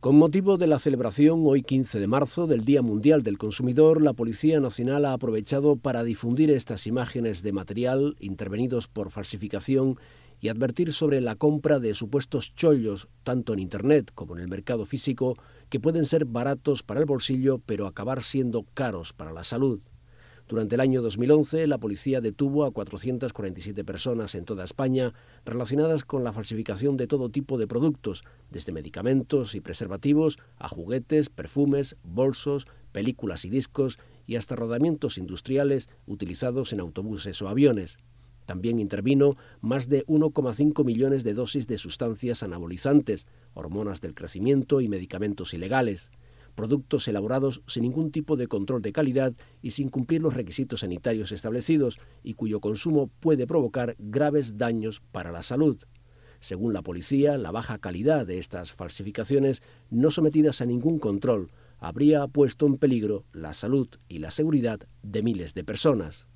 Con motivo de la celebración hoy 15 de marzo del Día Mundial del Consumidor, la Policía Nacional ha aprovechado para difundir estas imágenes de material intervenidos por falsificación y advertir sobre la compra de supuestos chollos, tanto en Internet como en el mercado físico, que pueden ser baratos para el bolsillo pero acabar siendo caros para la salud. Durante el año 2011, la policía detuvo a 447 personas en toda España relacionadas con la falsificación de todo tipo de productos, desde medicamentos y preservativos a juguetes, perfumes, bolsos, películas y discos y hasta rodamientos industriales utilizados en autobuses o aviones. También intervino más de 1,5 millones de dosis de sustancias anabolizantes, hormonas del crecimiento y medicamentos ilegales productos elaborados sin ningún tipo de control de calidad y sin cumplir los requisitos sanitarios establecidos y cuyo consumo puede provocar graves daños para la salud. Según la policía, la baja calidad de estas falsificaciones, no sometidas a ningún control, habría puesto en peligro la salud y la seguridad de miles de personas.